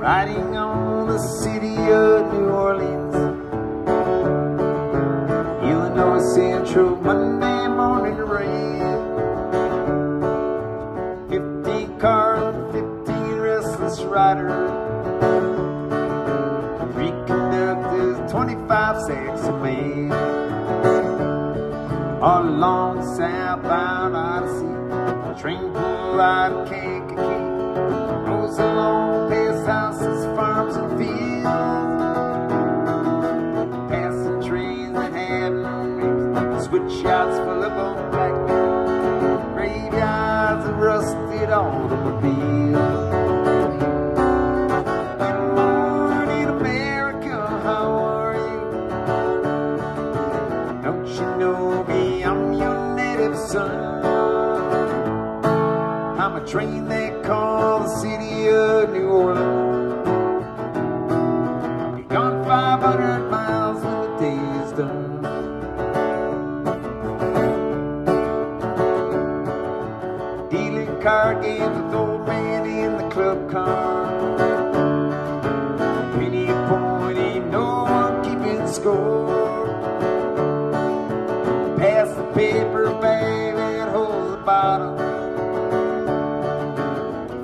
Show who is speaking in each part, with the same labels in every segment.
Speaker 1: riding on the city of New Orleans. Illinois Central, Monday morning rain. Fifteen cars, fifteen restless riders. Three conductors, twenty-five sexy men. All along southbound Odyssey, train pull out of Kankakee. I'm your native son. I'm a train they call the city of New Orleans. I'll be gone 500 miles when the day is done. Card games with old man in the club car. Penny pointy, no one keeping score. Pass the paper bag holds the bottle.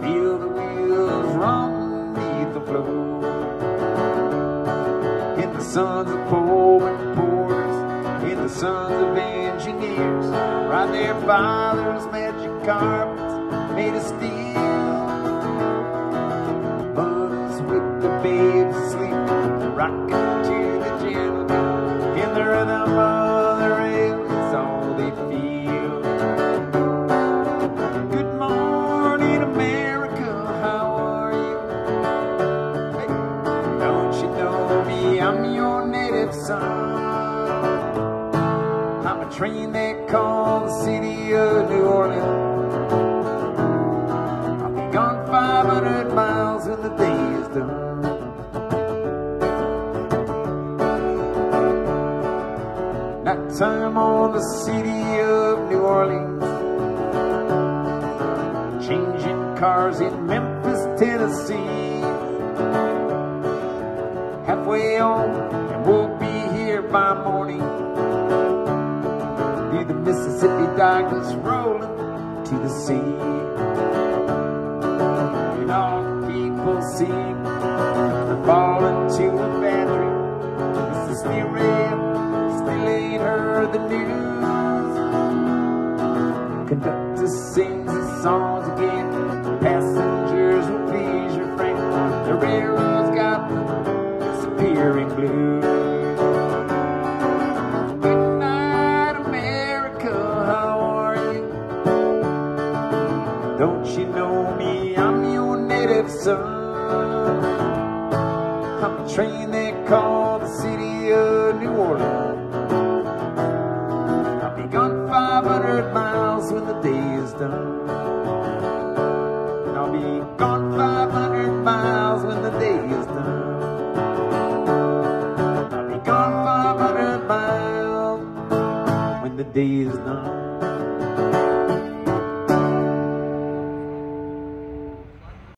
Speaker 1: Feel the wheels run beneath the floor. In the sons of Pullman porters, in the sons of engineers, ride their fathers' magic carpets made of steel. Mothers with the babes asleep, rocking to the gentle. In the rhythm of the rail is all they feel. Good morning, America, how are you? Hey, don't you know me? I'm your native son. I'm a train they call the city of New Orleans. Nighttime on the city of New Orleans. Changing cars in Memphis, Tennessee. Halfway on and we'll be here by morning. Be the Mississippi Dockers rolling to the sea. And all people seem Conductor sings his songs again. Passengers will leisure frank. The railroad's got the disappearing blues. Good America, how are you? Don't you know me? I'm your native son. I'm a train that call. wisdom. And I'll be gone 500 miles when the day is done. I'll be gone 500 miles when the day is done.